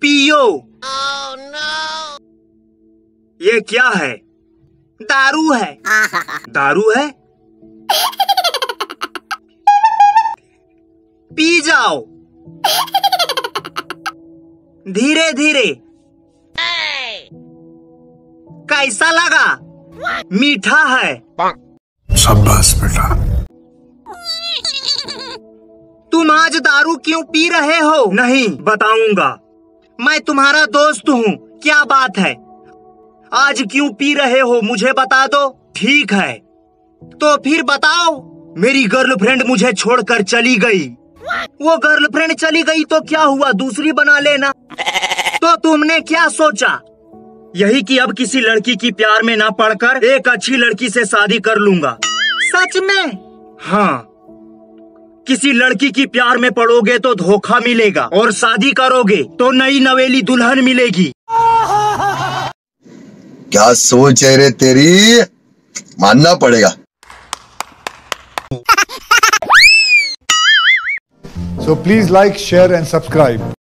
पियो। ये क्या है? दारू है। दारू है? पी जाओ। धीरे धीरे कैसा लगा? मीठा है। शाबाश बेटा। तुम आज दारू क्यों पी रहे हो? नहीं बताऊँगा। मैं तुम्हारा दोस्त हूँ। क्या बात है? आज क्यों पी रहे हो? मुझे बता दो। ठीक है। तो फिर बताओ। मेरी गर्लफ्रेंड मुझे छोड़कर चली गई। वो गर्लफ्रेंड चली गई तो क्या हुआ? दूसरी बना लेना। तो तुमने क्या सोचा? यही कि अब किसी लड़की की प्यार में ना पड़कर एक अच्छी लड़की से शादी कर लूँगा। सच में? हाँ। किसी लड़की की प्यार में पड़ोगे तो धोखा मिलेगा और शादी करोगे तो नई नवेली दुल्हन मिलेगी। क्या सोच है रे तेरी? मानना पड़ेगा। So please like share and subscribe.